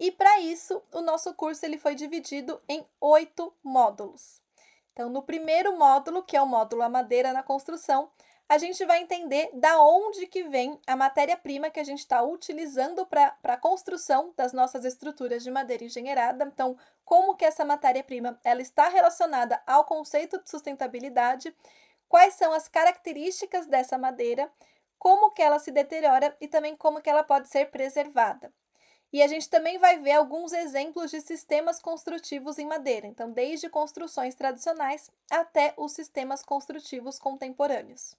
E para isso, o nosso curso ele foi dividido em oito módulos. Então, no primeiro módulo, que é o módulo A Madeira na Construção, a gente vai entender da onde que vem a matéria-prima que a gente está utilizando para a construção das nossas estruturas de madeira engenheirada. Então, como que essa matéria-prima ela está relacionada ao conceito de sustentabilidade, quais são as características dessa madeira, como que ela se deteriora e também como que ela pode ser preservada. E a gente também vai ver alguns exemplos de sistemas construtivos em madeira, então desde construções tradicionais até os sistemas construtivos contemporâneos.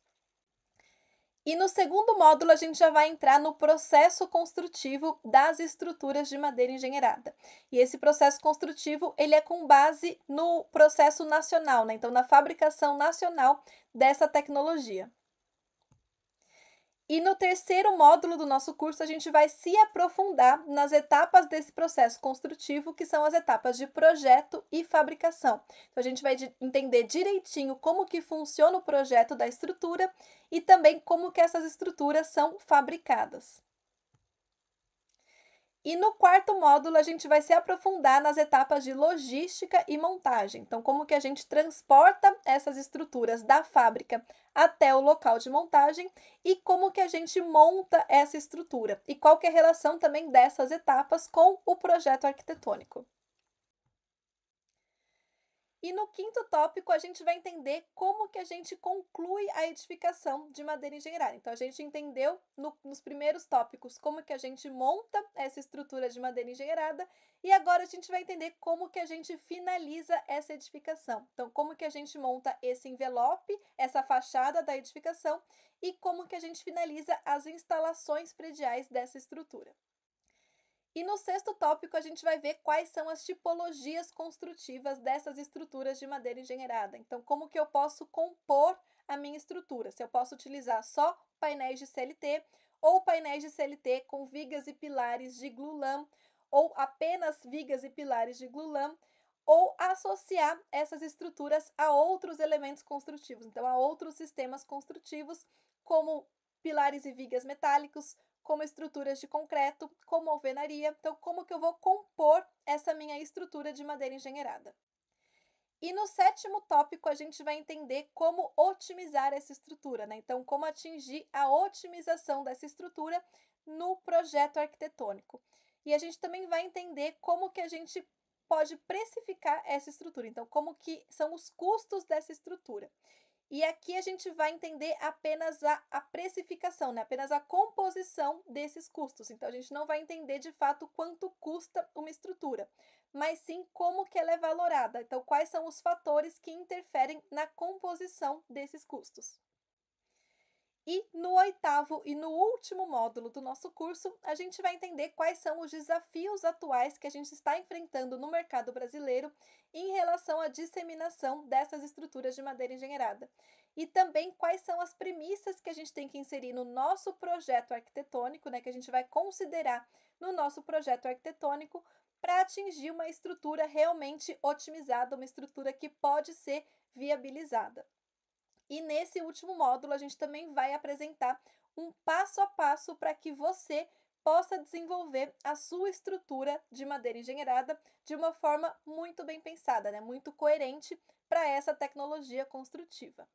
E no segundo módulo, a gente já vai entrar no processo construtivo das estruturas de madeira engenheirada. E esse processo construtivo, ele é com base no processo nacional, né? Então, na fabricação nacional dessa tecnologia. E no terceiro módulo do nosso curso, a gente vai se aprofundar nas etapas desse processo construtivo, que são as etapas de projeto e fabricação. Então, a gente vai entender direitinho como que funciona o projeto da estrutura e também como que essas estruturas são fabricadas. E no quarto módulo, a gente vai se aprofundar nas etapas de logística e montagem. Então, como que a gente transporta essas estruturas da fábrica até o local de montagem e como que a gente monta essa estrutura e qual que é a relação também dessas etapas com o projeto arquitetônico. E no quinto tópico, a gente vai entender como que a gente conclui a edificação de madeira engenheirada. Então, a gente entendeu no, nos primeiros tópicos como que a gente monta essa estrutura de madeira engenheirada e agora a gente vai entender como que a gente finaliza essa edificação. Então, como que a gente monta esse envelope, essa fachada da edificação e como que a gente finaliza as instalações prediais dessa estrutura. E no sexto tópico, a gente vai ver quais são as tipologias construtivas dessas estruturas de madeira engenheirada. Então, como que eu posso compor a minha estrutura? Se eu posso utilizar só painéis de CLT ou painéis de CLT com vigas e pilares de glulam ou apenas vigas e pilares de glulam ou associar essas estruturas a outros elementos construtivos, então a outros sistemas construtivos, como pilares e vigas metálicos, como estruturas de concreto, como alvenaria. Então, como que eu vou compor essa minha estrutura de madeira engenheirada? E no sétimo tópico, a gente vai entender como otimizar essa estrutura, né? Então, como atingir a otimização dessa estrutura no projeto arquitetônico. E a gente também vai entender como que a gente pode precificar essa estrutura. Então, como que são os custos dessa estrutura. E aqui a gente vai entender apenas a, a precificação, né? apenas a composição desses custos. Então, a gente não vai entender de fato quanto custa uma estrutura, mas sim como que ela é valorada. Então, quais são os fatores que interferem na composição desses custos. Oitavo e no último módulo do nosso curso, a gente vai entender quais são os desafios atuais que a gente está enfrentando no mercado brasileiro em relação à disseminação dessas estruturas de madeira engenheirada. E também quais são as premissas que a gente tem que inserir no nosso projeto arquitetônico, né, que a gente vai considerar no nosso projeto arquitetônico para atingir uma estrutura realmente otimizada, uma estrutura que pode ser viabilizada. E nesse último módulo, a gente também vai apresentar um passo a passo para que você possa desenvolver a sua estrutura de madeira engenheirada de uma forma muito bem pensada, né? muito coerente para essa tecnologia construtiva.